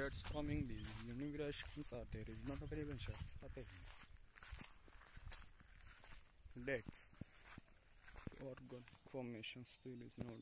starts forming the univibrations or there is not a very gunshots happening. Dates organ formations there is no